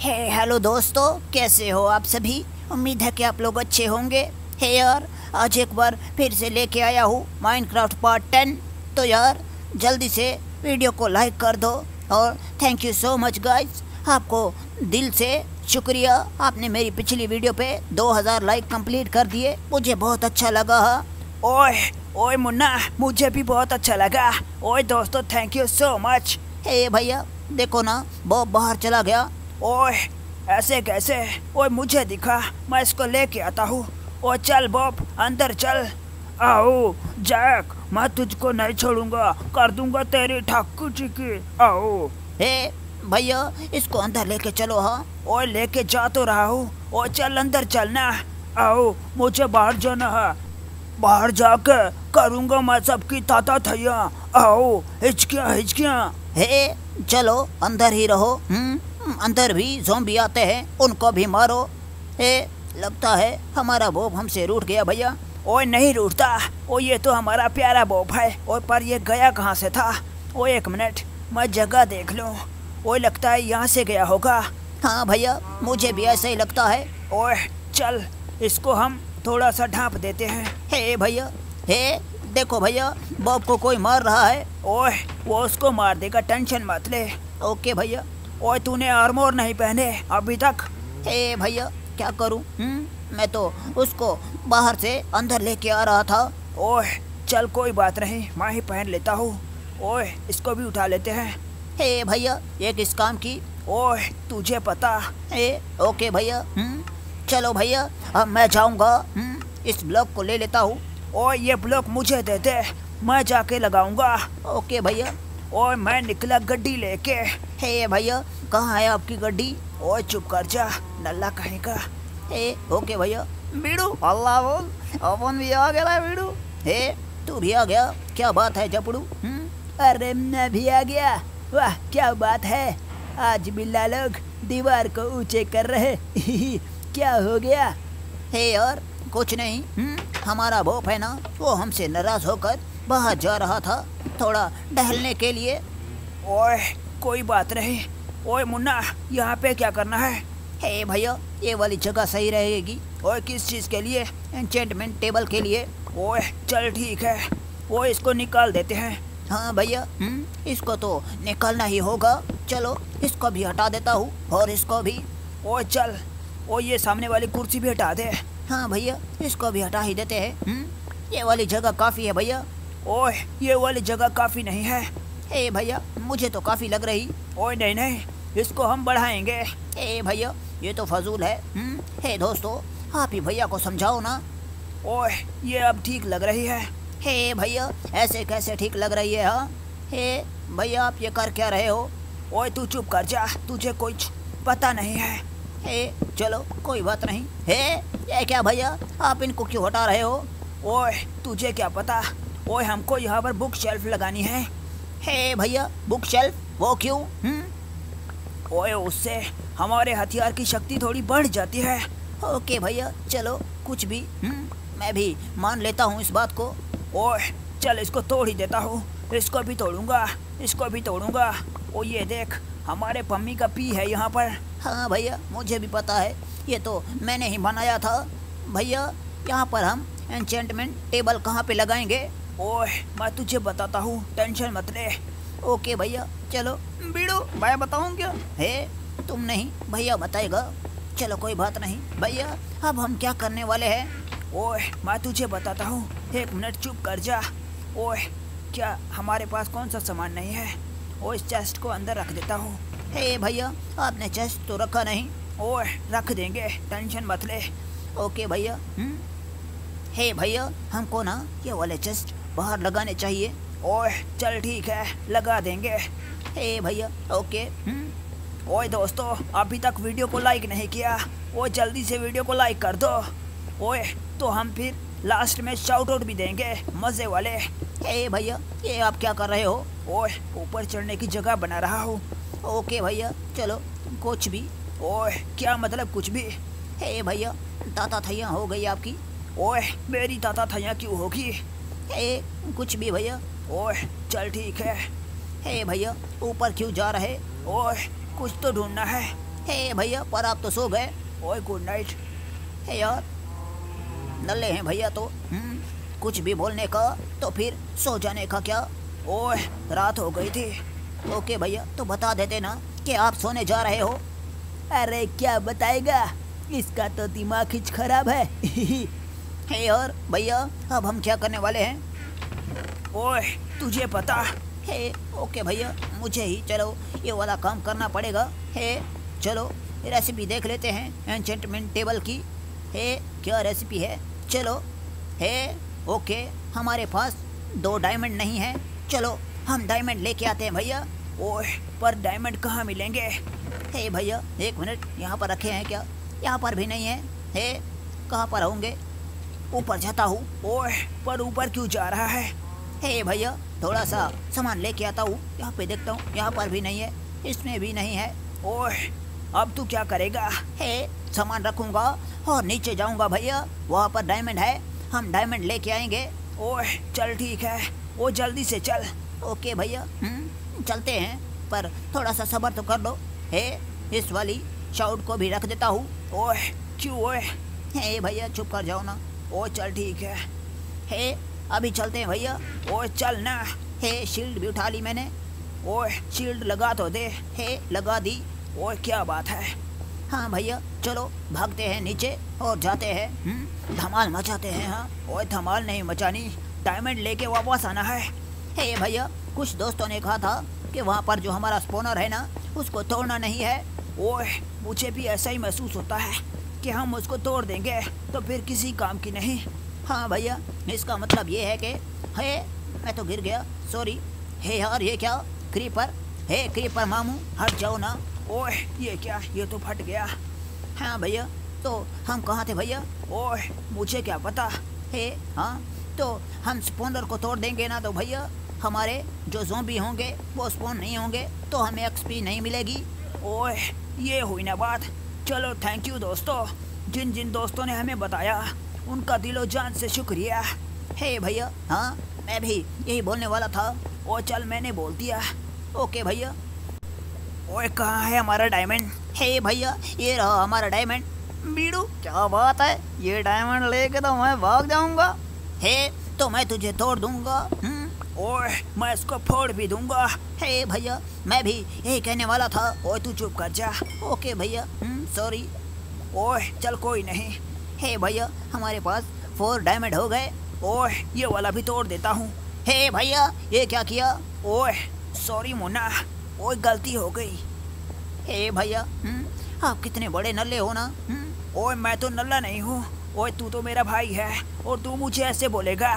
हे hello दोस्तों। कैसे हो आप सभी? उम्मीद है कि आप लोग अच्छे होंगे। हे यार आज एक बार फिर से लेके आया हूँ माइनक्राफ्ट पार्ट टेन तो यार जल्दी से वीडियो को लाइक कर दो और thank you so much guys आपको दिल से शुक्रिया। आपने मेरी पिछली वीडियो पे 2000 लाइक कंप्लीट कर दिए। मुझे बहुत अच्छा लगा हाँ। ओए ओए मुन्ना मुझे भी बहुत अच्छा लगा। ओए दोस्तों थैंक यू सो मच हे भैया देखो ना बॉब बाहर चला गया। ओए ऐसे कैसे? ओए मुझे दिखा मैं इसको लेके आता हूँ। ओ चल बॉब अंदर चल। आओ जैक मैं तुझको नहीं छोड़ूँगा कर दूँगा तेरी ठाकुर जी की। आओ। हे भैया इसको अंदर लेके चलो हाँ? ओए लेके जा तो रहा हूँ। ओ चल अंदर चलना आओ मुझे बाहर जाना है। बाहर जाके करूँगा मैं सबकी ताता थैया आओ हिचकिया हिचकिया। हे चलो अंदर ही रहो हम्म? अंदर भी जोम्बी आते हैं, उनको भी मारो। हे लगता है हमारा बोब हमसे रूठ गया भैया। ओए, नहीं रूठता। ओ ये तो हमारा प्यारा बोब है। ओए, पर ये गया कहाँ से था? ओ एक मिनट, मैं जगह देख लूँ। ओए, लगता है यहाँ से गया होगा। हाँ भैया, मुझे भी ऐसा ही लगता है। ओए, चल, इसको हम थोड़ा सा ढांप देते हैं। हे भैया, हे, देखो भैया, बॉब को कोई मार रहा है। ओए, वो उसको मार देगा, टेंशन मत ले। ओके भैया। ओए तूने आर्मोर नहीं पहने अभी तक। हे भैया क्या करूँ? हम्म? मैं तो उसको बाहर से अंदर लेके आ रहा था। ओह चल कोई बात नहीं मैं ही पहन लेता हूँ। ओए इसको भी उठा लेते हैं। हे भैया ये किस काम की? ओह तुझे पता। हे ओके भैया। हम्म? चलो भैया अब मैं जाऊँगा। हम्म? इस ब्लॉक को ले लेता हूँ। ओए ये ब्लॉक मुझे दे दे मैं जाके लगाऊँगा। ओके भैया। ओए मैं निकला गड्डी लेके। हे भैया कहाँ है आपकी गड्डी? ओए चुप कर जा नल्ला कहीं का। हे ओके भैया। बीड़ू अल्लाह बोल अपन भी आ गया बीड़ू हे तू भी आ गया? क्या बात है जपड़ू? हम्म। अरे मैं भी आ गया। वाह क्या बात है। आज बिल्ला लोग दीवार को ऊँचे कर रहे। क्या हो गया? हे यार कुछ नहीं। हम्म। हमारा भोप है ना वो हमसे नाराज़ होकर बाहर जा रहा था। थोड़ा टहलने के लिए। ओए कोई बात नहीं। ओए मुन्ना यहाँ पे क्या करना है? हे भैया ये वाली जगह सही रहेगी। ओए किस चीज़ के लिए? एंचेंटमेंट टेबल के लिए। ओए चल ठीक है। वो इसको निकाल देते हैं। हाँ भैया हम्म इसको तो निकालना ही होगा। चलो इसको भी हटा देता हूँ और इसको भी। ओए चल। ओ ये सामने वाली कुर्सी भी हटा दे। हाँ भैया इसको भी हटा ही देते हैं। हम्म ये वाली जगह काफ़ी है भैया। ओए ये वाली जगह काफ़ी नहीं है। हे भैया मुझे तो काफ़ी लग रही। ओए नहीं नहीं इसको हम बढ़ाएँगे। हे भैया ये तो फजूल है हम्म हे दोस्तों आप ही भैया को समझाओ ना। ओए ये अब ठीक लग रही है। हे भैया ऐसे कैसे ठीक लग रही है हाँ? हे भैया आप ये कर क्या रहे हो? ओए तू चुप कर जा तुझे कुछ पता नहीं है। हे चलो कोई बात नहीं। हे ये क्या भैया आप इनको क्यों हटा रहे हो? ओए तुझे क्या पता? ओए, हमको यहाँ पर बुक शेल्फ लगानी है। हे भैया बुक शेल्फ वो क्यों? हम्म? ओए, उससे हमारे हथियार की शक्ति थोड़ी बढ़ जाती है। ओके भैया, चलो, कुछ भी। हम्म? मैं भी मान लेता हूँ इस बात को। ओए, चल, इसको तोड़ ही देता हूँ। इसको भी तोड़ूँगा, इसको भी तोड़ूँगा। ओ, ये देख, हमारे पम्मी का पी है यहाँ पर। हाँ भैया, मुझे भी पता है। ये तो मैंने ही बनाया था। भैया, यहाँ पर हम एंचेंटमेंट टेबल कहाँ पे लगाएँगे? ओए मैं तुझे बताता हूँ, टेंशन मत ले। ओके भैया, चलो। बीड़ो, मैं बताऊँ क्या? हे, तुम नहीं, भैया बताएगा। चलो, कोई बात नहीं। भैया, अब हम क्या करने वाले हैं? ओए मैं तुझे बताता हूँ। एक मिनट चुप कर जा। ओए क्या हमारे पास कौन सा सामान नहीं है? ओ इस चेस्ट को अंदर रख देता हूँ। हे भैया, आपने चेस्ट तो रखा नहीं। ओए रख देंगे, टेंशन मत ले। ओके भैया हम्म। हे भैया, हमको ना ये वाले चेस्ट बाहर लगाने चाहिए। ओए चल ठीक है लगा देंगे। हे भैया ओके। हम्म। ओए दोस्तों अभी तक वीडियो को लाइक नहीं किया ओए जल्दी से वीडियो को लाइक कर दो। ओए तो हम फिर लास्ट में शाउट आउट भी देंगे मज़े वाले। हे भैया ये आप क्या कर रहे हो? ओए ऊपर चढ़ने की जगह बना रहा हूँ। ओके भैया चलो कुछ भी। ओए क्या मतलब कुछ भी? हे भैया ताता थैया हो गई आपकी। ओए मेरी ताता थैया क्यों होगी? हे कुछ भी भैया। ओह चल ठीक है। हे भैया ऊपर क्यों जा रहे? ओह कुछ तो ढूंढना है। हे भैया पर आप तो सो गए ओए गुड नाइट हे यार नल्ले हैं भैया तो। हम्म, कुछ भी बोलने का तो फिर सो जाने का क्या? ओह रात हो गई थी। ओके भैया तो बता देते ना कि आप सोने जा रहे हो। अरे क्या बताएगा? इसका तो दिमाग हिच खराब है। हे यार भैया अब हम क्या करने वाले हैं? ओए तुझे पता? हे ओके भैया मुझे ही चलो ये वाला काम करना पड़ेगा। हे चलो रेसिपी देख लेते हैं एंचेंटमेंट टेबल की। हे क्या रेसिपी है? चलो हे ओके हमारे पास दो डायमंड नहीं है। चलो हम डायमंड लेके आते हैं भैया। ओह पर डायमंड कहाँ मिलेंगे? हे भैया एक मिनट यहाँ पर रखे हैं क्या? यहाँ पर भी नहीं है। हे कहाँ पर होंगे? ऊपर जाता हूँ। ओए पर ऊपर क्यों जा रहा है? हे भैया थोड़ा सा सामान लेके आता हूँ। यहाँ पे देखता हूँ यहाँ पर भी नहीं है इसमें भी नहीं है। ओए अब तू क्या करेगा? हे सामान रखूँगा और नीचे जाऊँगा भैया। वहाँ पर डायमंड है हम डायमंड लेके आएँगे। ओए चल ठीक है ओ जल्दी से चल। ओके भैया हम्म, चलते हैं पर थोड़ा सा सब्र तो कर लो। हे इस वाली शाउट को भी रख देता हूँ। ओह क्यों ओए हे भैया चुप कर जाओ ना। ओ चल ठीक है। हे अभी चलते हैं भैया। ओए चल ना। हे शील्ड भी उठा ली मैंने। ओए शील्ड लगा तो दे। हे लगा दी। ओए क्या बात है। हाँ भैया चलो भागते हैं नीचे और जाते हैं। हम्म, धमाल मचाते हैं हाँ। ओए धमाल नहीं मचानी। डायमंड लेके वापस आना है। हे भैया कुछ दोस्तों ने कहा था कि वहाँ पर जो हमारा स्पोनर है ना उसको तोड़ना नहीं है। ओए मुझे भी ऐसा ही महसूस होता है। कि हम उसको तोड़ देंगे तो फिर किसी काम की नहीं। हाँ भैया, इसका मतलब ये है कि, हे, मैं तो गिर गया सॉरी हे यार, ये क्या? क्रीपर हे क्रीपर मामू, हट जाओ ना। ओह, ये क्या? ये तो फट गया। हाँ भैया तो हम कहाँ थे भैया? ओह, मुझे क्या पता? हे हाँ तो हम स्पोनर को तोड़ देंगे ना तो भैया, हमारे जो जोम्बी होंगे, वो स्पोन नहीं होंगे तो हमें एक्सपी नहीं मिलेगी। ओह, ये हुई ना बात। चलो थैंक यू दोस्तों। जिन जिन दोस्तों ने हमें बताया, उनका दिलो जान से शुक्रिया। हे भैया हाँ मैं भी यही बोलने वाला था। ओ चल, मैंने बोल दिया। ओके भैया। ओए, कहाँ है हमारा डायमंड हे भैया, ये रहा हमारा डायमंड बीड़ू, क्या बात है? ये डायमंड लेके तो मैं भाग जाऊँगा। हे तो मैं तुझे तोड़ दूँगा। हम्म, ओए मैं इसको फोड़ भी दूँगा। हे भैया मैं भी यही कहने वाला था। ओए तू चुप कर जा। ओके भैया सॉरी ओए चल कोई नहीं। हे भैया हमारे पास फोर डायमंड हो गए। ओए ये वाला भी तोड़ देता हूँ। हे भैया ये क्या किया? ओए सॉरी मोना ओए गलती हो गई। हे भैया हम्म, आप कितने बड़े नल्ले हो ना? हम्म, ओए मैं तो नल्ला नहीं हूँ। ओए तू तो मेरा भाई है और तू मुझे ऐसे बोलेगा।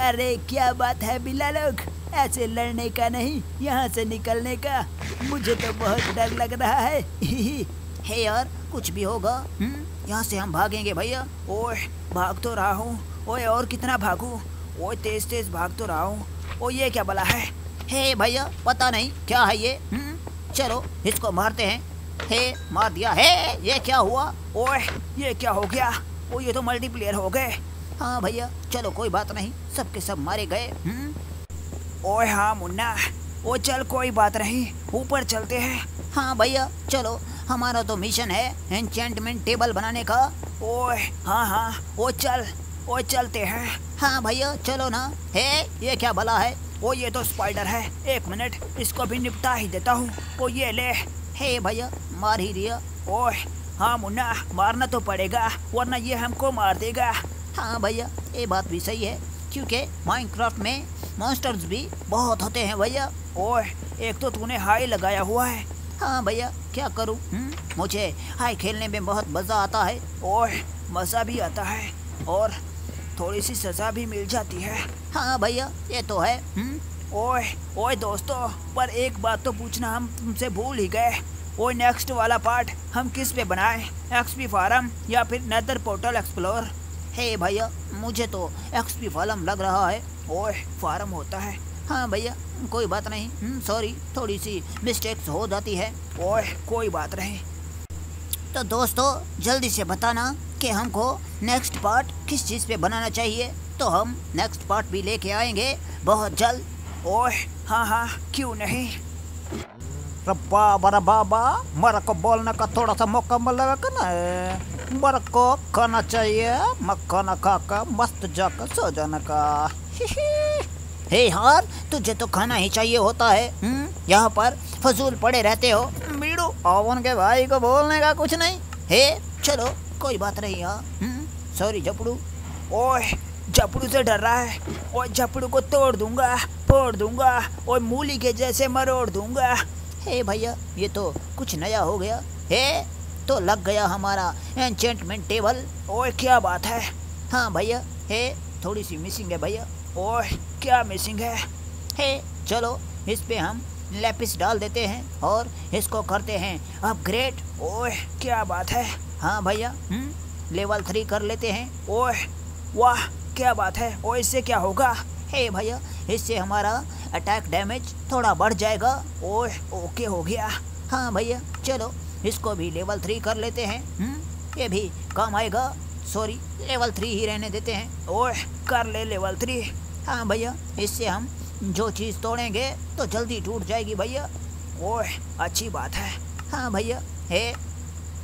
अरे क्या बात है बिल्ला लोग? ऐसे लड़ने का नहीं यहाँ से निकलने का। मुझे तो बहुत डर लग रहा है। हे यार कुछ भी होगा। हम्म, यहाँ से हम भागेंगे भैया। ओए भाग तो रहा हूँ। ओए और कितना भागू? ओए तेज तेज भाग तो रहा हूँ। ओ ये क्या बला है? हे भैया पता नहीं क्या है ये? हम्म, चलो इसको मारते हैं। हे मार दिया। हे ये क्या हुआ? ओह ये क्या हो गया? ओ ये तो मल्टीप्लेयर हो गए। हाँ भैया चलो कोई बात नहीं सबके सब मारे गए। हम्म, ओए हाँ मुन्ना ओ चल कोई बात नहीं ऊपर चलते हैं। हाँ भैया चलो हमारा तो मिशन है एंचेंटमेंट टेबल बनाने का। ओए हाँ हाँ ओ चल ओ चलते हैं। हाँ भैया चलो ना। हे ये क्या भला है? ओ ये तो स्पाइडर है एक मिनट इसको भी निपटा ही देता हूँ। ओ ये ले। हे भैया मार ही दिया। ओए हाँ मुन्ना मारना तो पड़ेगा वरना ये हमको मार देगा। हाँ भैया ये बात भी सही है क्योंकि माइनक्राफ्ट में मॉन्स्टर्स भी बहुत होते हैं भैया। ओह एक तो तूने हाई लगाया हुआ है। हाँ भैया क्या करूँ? हम्म, मुझे हाई खेलने में बहुत मज़ा आता है। ओए मज़ा भी आता है और थोड़ी सी सज़ा भी मिल जाती है। हाँ भैया ये तो है। हम्म, ओए ओए दोस्तों पर एक बात तो पूछना हम तुमसे भूल ही गए। ओए नेक्स्ट वाला पार्ट हम किस पे बनाएँ? एक्सपी फार्म या फिर नेदर पोर्टल एक्सप्लोर हे भैया, मुझे तो एक्सपी फॉलम लग रहा है। ओह, फार्म होता है। हाँ भैया, कोई बात नहीं। सॉरी थोड़ी सी मिस्टेक्स हो जाती है। ओह, कोई बात नहीं। तो दोस्तों, जल्दी से बताना कि हमको नेक्स्ट पार्ट किस चीज़ पे बनाना चाहिए। तो हम नेक्स्ट पार्ट भी लेके आएँगे। बहुत जल्द। ओह हाँ हाँ क्यों नहीं? रब्बा बाबा मर को बोलने का थोड़ा सा मौका मिलेगा कि मेरे को खाना चाहिए मैं खाना खाकर मस्त जाकर सो जाने का। हे यार, तुझे तो खाना ही चाहिए होता है हम्म? यहाँ पर फजूल पड़े रहते हो। बीड़ू पवन के भाई को बोलने का कुछ नहीं? हे, चलो, कोई बात नहीं यार हम्म? सॉरी जपड़ू। ओए, जपड़ू से डर रहा है। ओए, जपड़ू को तोड़ दूँगा, फोड़ दूँगा और मूली के जैसे मरोड़ दूँगा। हे भैया ये तो कुछ नया हो गया। हे तो लग गया हमारा एंचेंटमेंट टेबल ओए क्या बात है? हाँ भैया हे थोड़ी सी मिसिंग है भैया। ओए क्या मिसिंग है? हे चलो इस पे हम लेपिस डाल देते हैं और इसको करते हैं अपग्रेड ओए क्या बात है? हाँ भैया हम्म लेवल थ्री कर लेते हैं। ओए वाह क्या बात है? ओए इससे क्या होगा? हे भैया इससे हमारा अटैक डैमेज थोड़ा बढ़ जाएगा। ओए ओके हो गया। हाँ भैया, चलो, इसको भी लेवल थ्री कर लेते हैं। हम्म ये भी कम आएगा। सॉरी लेवल थ्री ही रहने देते हैं। ओए कर ले लेवल थ्री हाँ भैया, इससे हम जो चीज़ तोड़ेंगे तो जल्दी टूट जाएगी भैया। ओह, अच्छी बात है। हाँ भैया, हे,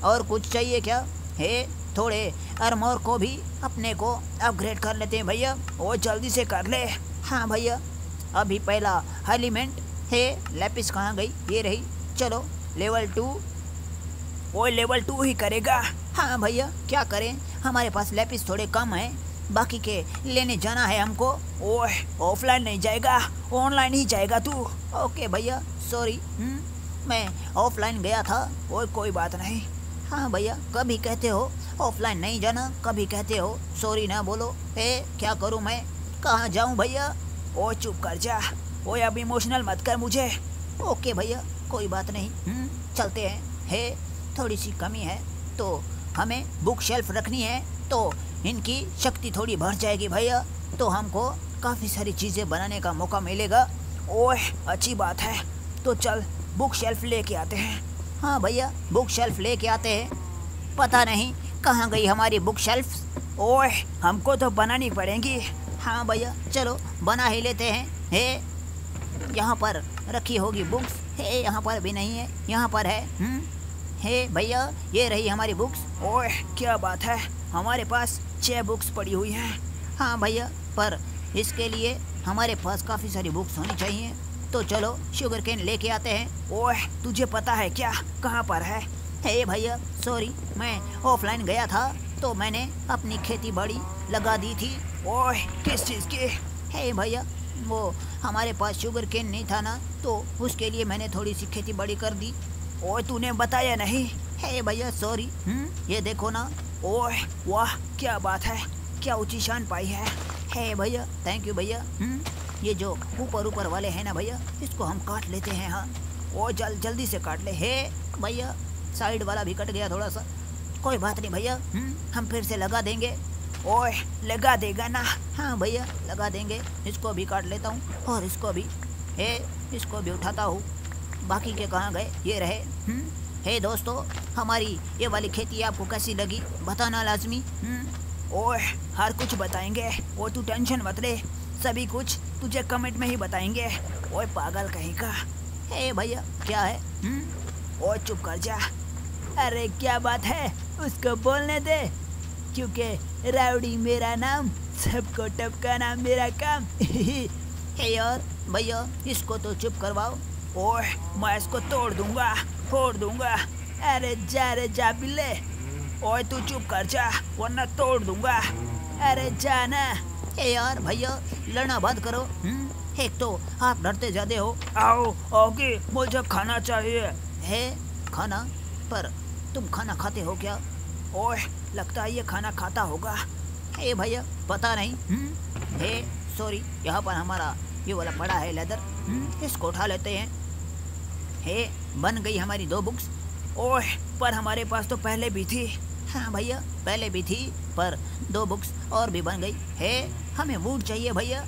और कुछ चाहिए क्या? हे, थोड़े अरमोर को भी अपने को अपग्रेड कर लेते हैं भैया। ओ जल्दी से कर ले। हाँ भैया अभी पहला एलिमेंट है, लेपिस कहाँ गई? ये रही, चलो लेवल टू वो लेवल टू ही करेगा। हाँ भैया, क्या करें? हमारे पास लेपिस थोड़े कम हैं। बाकी के लेने जाना है हमको। ओए ऑफलाइन नहीं जाएगा। ऑनलाइन ही जाएगा तू। ओके भैया सॉरी मैं ऑफलाइन गया था। ओए कोई बात नहीं। हाँ भैया, कभी कहते हो ऑफलाइन नहीं जाना, कभी कहते हो। सॉरी ना बोलो। ए, क्या करूँ मैं? कहाँ जाऊँ भैया? ओ चुप कर जा। ओए अब इमोशनल मत कर मुझे। ओके भैया कोई बात नहीं। हुँ? चलते हैं। हे थोड़ी सी कमी है तो हमें बुक शेल्फ रखनी है तो इनकी शक्ति थोड़ी बढ़ जाएगी भैया तो हमको काफ़ी सारी चीज़ें बनाने का मौका मिलेगा। ओह अच्छी बात है। तो चल बुक शेल्फ लेके आते हैं। हाँ भैया बुक शेल्फ लेके आते हैं। पता नहीं कहाँ गई हमारी बुक शेल्फ ओह हमको तो बनानी पड़ेगी। हाँ भैया, चलो, बना ही लेते हैं। हे, यहाँ पर रखी होगी बुक्स। हे, यहाँ पर भी नहीं है, यहाँ पर है हुँ? हे, भैया, ये रही हमारी बुक्स। ओह, क्या बात है, हमारे पास छः बुक्स पड़ी हुई हैं। हाँ भैया, पर इसके लिए हमारे पास काफ़ी सारी बुक्स होनी चाहिए। तो चलो, शुगर केन लेके आते हैं। ओह, तुझे पता है क्या, कहाँ पर है? हे भैया, सॉरी, मैं ऑफलाइन गया था तो मैंने अपनी खेती बाड़ी लगा दी थी। ओह किस चीज़ की? हे भैया, वो हमारे पास शुगर केन नहीं था ना तो उसके लिए मैंने थोड़ी सी खेती बाड़ी कर दी। ओह तूने बताया नहीं? हे भैया सॉरी ये देखो ना। ओह वाह, क्या बात है। क्या ऊँची शान पाई है। हे भैया थैंक यू भैया। ये जो ऊपर ऊपर वाले हैं ना भैया, इसको हम काट लेते हैं हाँ। ओ जल, जल्दी से काट ले। हे भैया साइड वाला भी कट गया थोड़ा सा। कोई बात नहीं भैया। हम फिर से लगा देंगे। ओए, लगा देगा ना। हाँ भैया, लगा देंगे। इसको भी काट लेता हूँ और इसको भी। हे, इसको भी उठाता हूँ। बाकी के कहाँ गए? ये रहे। हे दोस्तों, हमारी ये वाली खेती आपको कैसी लगी? बताना लाजमी। ओए, हर कुछ बताएँगे। वो तू टेंशन मत ले। सभी कुछ तुझे कमेंट में ही बताएँगे। ओए, पागल कहीं का? हे भैया, क्या है? ओए, चुप कर जा। अरे, क्या बात है? उसको बोलने दे। क्योंकि राउडी मेरा नाम सबको टपका नाम मेरा काम। हे यार भैया इसको तो चुप करवाओ। ओए मैं इसको तोड़ दूँगा फोड़ दूँगा। अरे जा रे जा बिल्ले। ओए तू चुप कर जा वरना तोड़ दूँगा। अरे जा ना। ए यार भैया लड़ना बंद करो। एक तो आप डरते ज़्यादा हो। आओ ओके मुझे खाना चाहिए। है खाना? पर तुम खाना खाते हो क्या? ओए लगता है ये खाना खाता होगा। हे भैया पता नहीं। हे सॉरी यहाँ पर हमारा ये वाला पड़ा है लेदर इसको उठा लेते हैं। हे बन गई हमारी दो बुक्स ओह पर हमारे पास तो पहले भी थी। हाँ भैया पहले भी थी पर दो बुक्स और भी बन गई। है हमें वुड चाहिए भैया।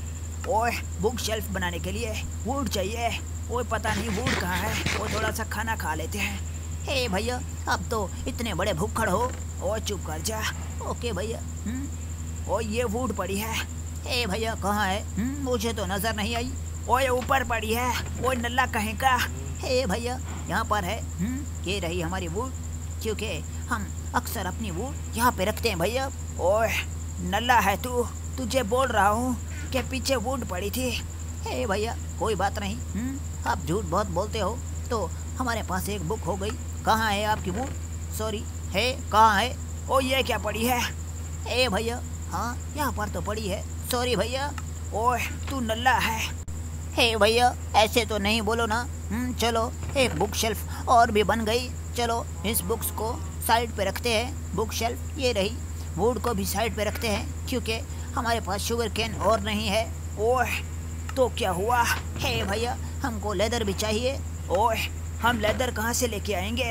ओह बुक शेल्फ बनाने के लिए वुड चाहिए। ओए पता नहीं वुड कहाँ है। वो थोड़ा सा खाना खा लेते हैं। हे भैया अब तो इतने बड़े भूखड़ हो। ओ चुप कर जा। ओके भैया ओ ये वुड पड़ी है। हे भैया कहाँ है? मुझे तो नज़र नहीं आई। ओए ऊपर पड़ी है। वो नल्ला कहीं का? हे भैया यहाँ पर है। हम्म, ये रही हमारी वूट। क्योंकि हम अक्सर अपनी वूट यहाँ पे रखते हैं भैया। ओए नल्ला है तू। तुझे बोल रहा हूँ कि पीछे वुड पड़ी थी। हे भैया कोई बात नहीं। हम्म, आप झूठ बहुत बोलते हो तो हमारे पास एक बुक हो गई। कहाँ है आपकी वुड सॉरी है? कहाँ है? ओ ये क्या पड़ी है? ए भैया हाँ यहाँ पर तो पड़ी है। सॉरी भैया। ओए तू नल्ला है। हे भैया ऐसे तो नहीं बोलो ना। हम्म, चलो एक बुक शेल्फ और भी बन गई। चलो इस बुक्स को साइड पे रखते हैं। बुक शेल्फ ये रही। वुड को भी साइड पे रखते हैं क्योंकि हमारे पास शुगर कैन और नहीं है। ओह तो क्या हुआ? हे भैया हमको लेदर भी चाहिए। ओए हम लेदर कहाँ से लेके आएँगे?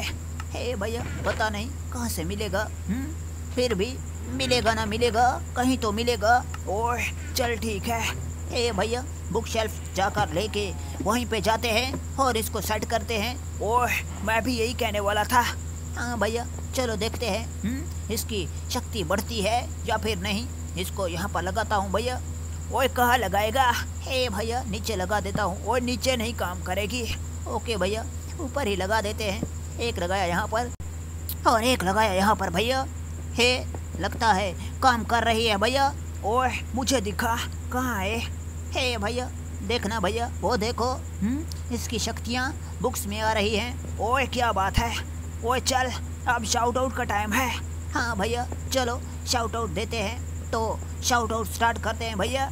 हे भैया पता नहीं कहाँ से मिलेगा? हम्म, फिर भी मिलेगा ना मिलेगा कहीं तो मिलेगा। ओए चल ठीक है। हे भैया बुक शेल्फ जाकर लेके वहीं पे जाते हैं और इसको सेट करते हैं। ओए मैं भी यही कहने वाला था। हाँ भैया चलो देखते हैं। हम्म, इसकी शक्ति बढ़ती है या फिर नहीं इसको यहाँ पर लगाता हूँ भैया। ओए कहाँ लगाएगा? हे भैया नीचे लगा देता हूँ। ओए नीचे नहीं काम करेगी। ओके भैया। ऊपर ही लगा देते हैं। एक लगाया यहाँ पर और एक लगाया यहाँ पर भैया। हे लगता है काम कर रही है भैया। ओह मुझे दिखा कहाँ है? हे भैया देखना भैया। वो देखो हम्म, इसकी शक्तियाँ बुक्स में आ रही हैं। ओए क्या बात है। ओए चल अब शाउट आउट का टाइम है। हाँ भैया चलो शाउट आउट देते हैं। तो शाउट आउट स्टार्ट करते हैं भैया।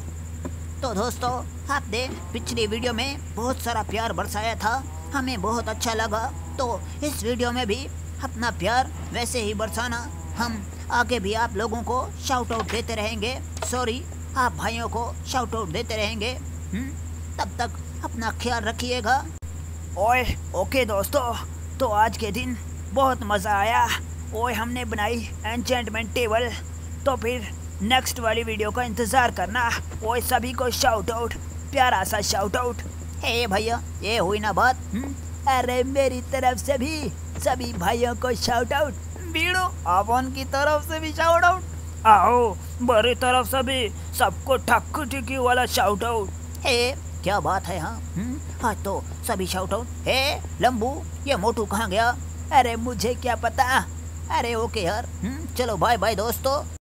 तो दोस्तों आपने पिछली वीडियो में बहुत सारा प्यार बरसाया था। हमें बहुत अच्छा लगा तो इस वीडियो में भी अपना प्यार वैसे ही बरसाना। हम आगे भी आप लोगों को शाउट आउट देते रहेंगे। सॉरी आप भाइयों को शाउट आउट देते रहेंगे। हम्म, तब तक अपना ख्याल रखिएगा। ओए ओके दोस्तों तो आज के दिन बहुत मज़ा आया। ओए हमने बनाई एंचेंटमेंट टेबल तो फिर नेक्स्ट वाली वीडियो का इंतज़ार करना। ओए सभी को शाउट आउट प्यारा सा शाउट आउट हे भैया ये हुई ना बात? अरे मेरी तरफ़ से भी सभी भाइयों को शाउट आउट बीड़ो अपन की तरफ़ से भी शाउट आउट आओ मेरी तरफ़ से भी सबको ठक ठिकी वाला शाउट आउट हे क्या बात है हाँ? आज तो सभी शाउट आउट हे लंबू ये मोटू कहाँ गया? अरे मुझे क्या पता? अरे ओके यार। चलो बाय बाय दोस्तों।